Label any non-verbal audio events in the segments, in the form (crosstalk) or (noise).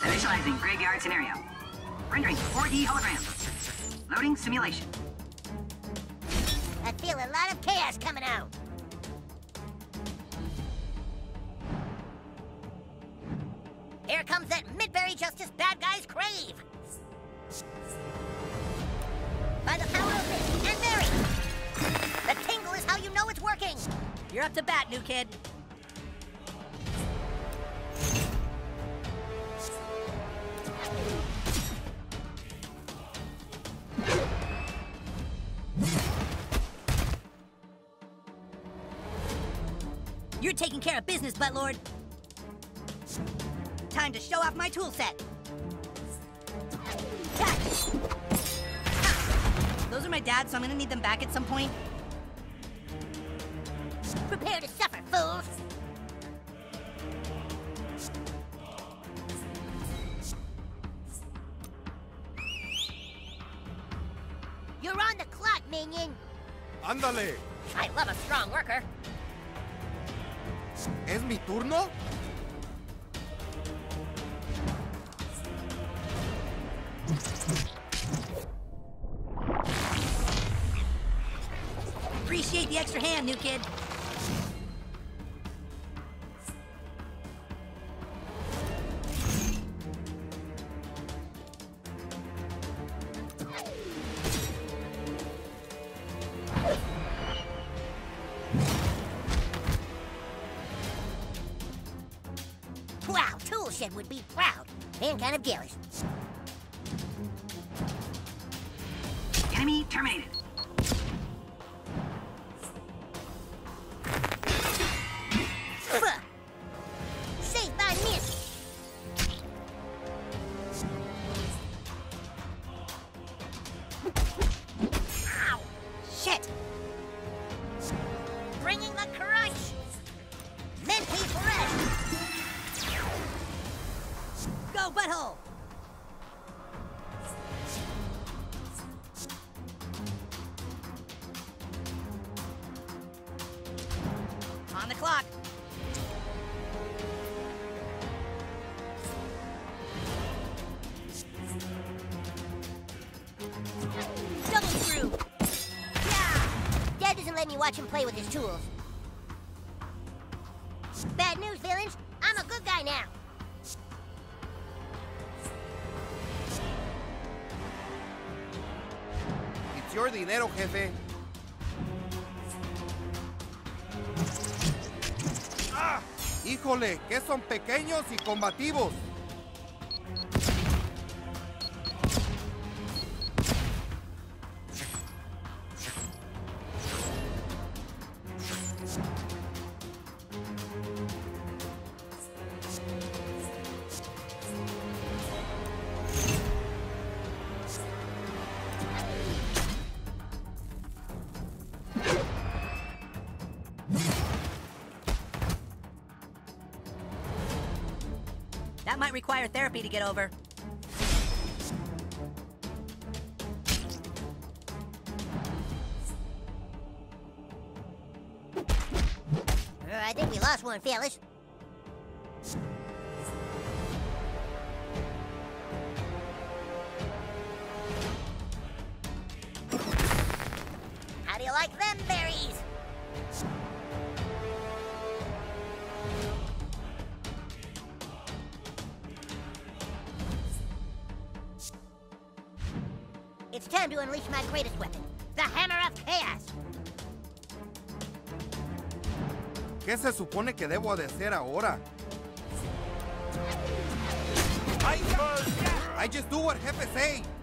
Initializing graveyard scenario. Rendering 4D hologram. Loading simulation. I feel a lot of chaos coming out. Here comes that Midbury Justice bad guys crave. By the power of this and Mary. The tingle is how you know it's working. You're up to bat, new kid. You're taking care of business, Buttlord. Time to show off my tool set. Those are my dad's, so I'm gonna need them back at some point. Prepare to suffer, fools. You're on the clock, minion. Ándale. I love a strong worker. ¿Es mi turno? Appreciate the extra hand, new kid. Toolshed would be proud and kind of jealous. Enemy terminated. On the clock. Double screw! Yeah! Dad doesn't let me watch him play with his tools. Bad news, villains. I'm a good guy now. It's your dinero, jefe. ¡Híjole! que son pequeños y combativos! That might require therapy to get over. Uh, I think we lost one, fellas. To unleash my greatest weapon, the Hammer of Chaos. ¿Qué se supone que debo de hacer ahora? I just do what jefe.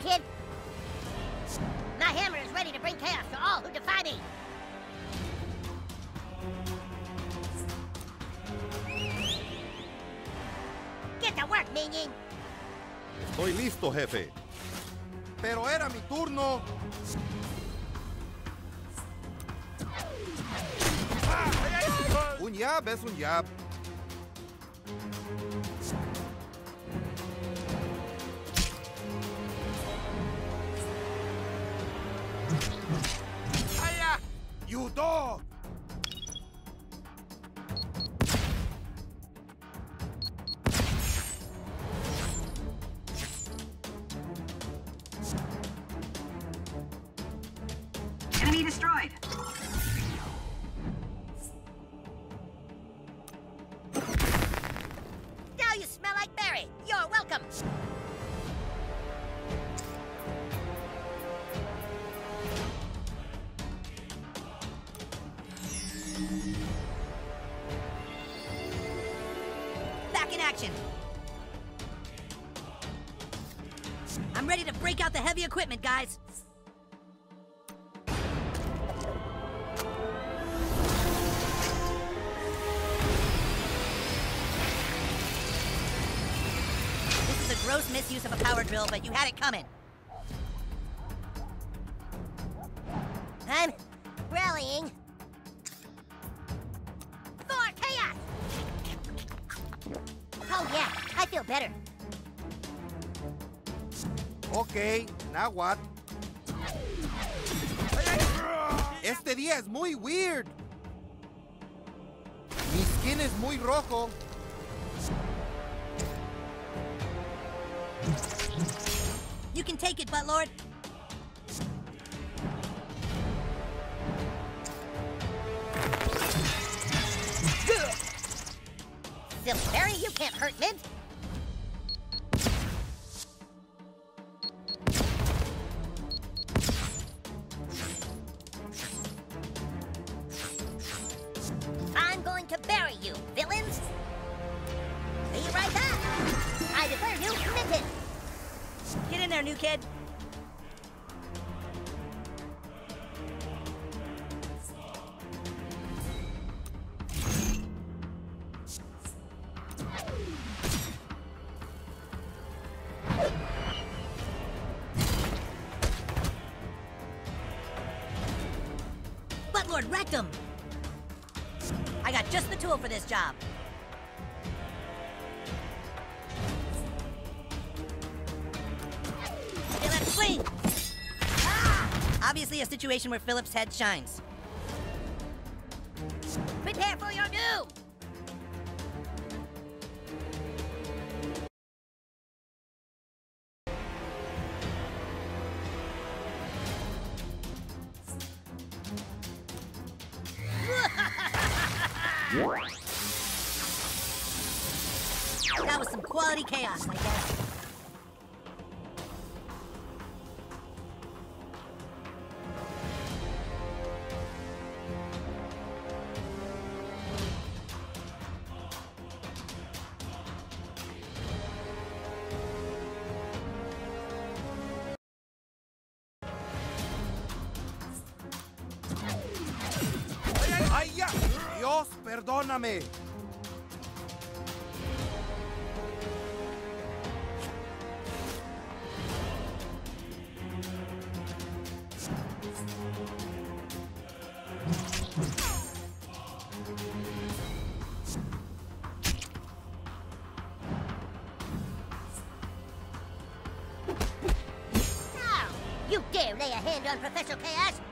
Kid. My hammer is ready to bring chaos to all who defy me. Get to work, minion. Estoy listo, jefe. Pero era mi turno. Un jab es un jab. ¡You dog! Enemy destroyed. I'm ready to break out the heavy equipment, guys. This is a gross misuse of a power drill, but you had it coming. I'm rallying. For chaos! Oh yeah, I feel better. Ok, now what? Este día es muy weird. Mi skin es muy rojo. You can take it, but Buttlord. Silverberry, you can't hurt Mint. There, new kid. Buttlord wrecked him. I got just the tool for this job. Obviously a situation where Phillips' head shines. Prepare for your doom. (laughs) That was some quality chaos, I guess. Dios, perdóname. You dare lay a hand on Professor Chaos?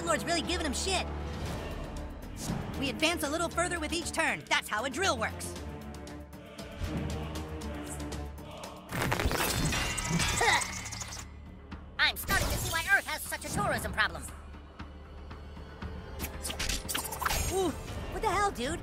Buttlord's really giving him shit. We advance a little further with each turn. That's how a drill works. (laughs) I'm starting to see why Earth has such a tourism problem. Ooh, what the hell, dude?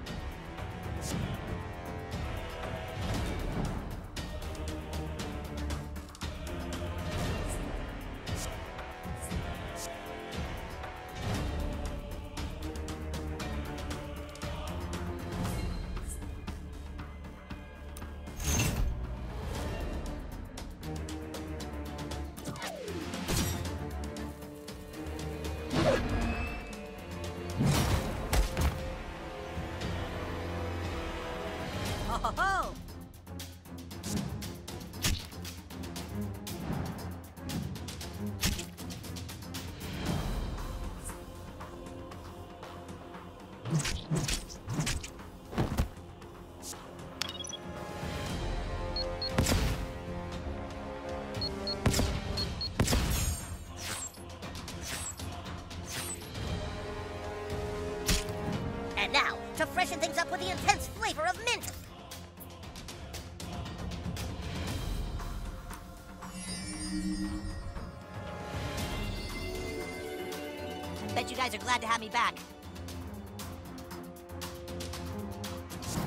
Bet you guys are glad to have me back.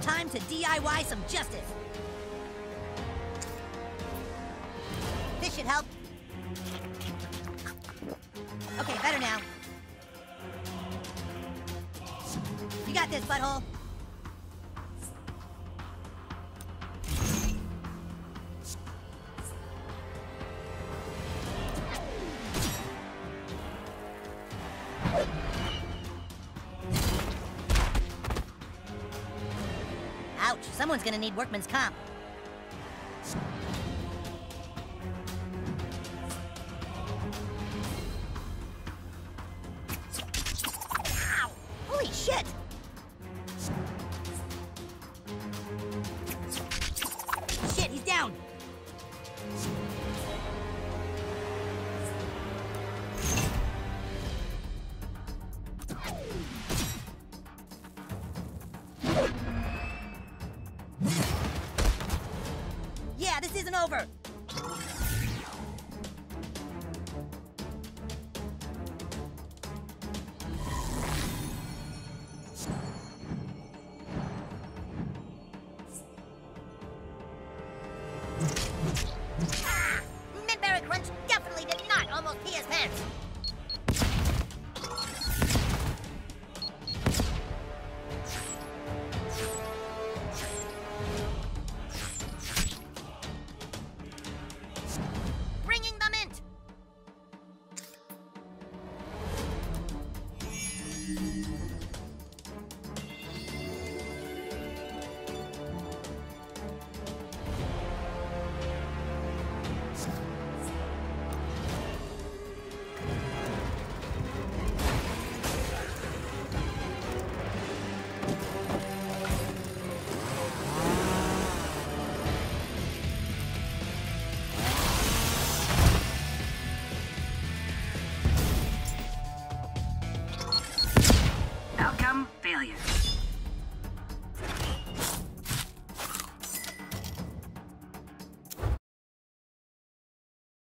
Time to DIY some justice. This should help. Okay, better now. You got this, butthole. Someone's gonna need workman's comp. Over!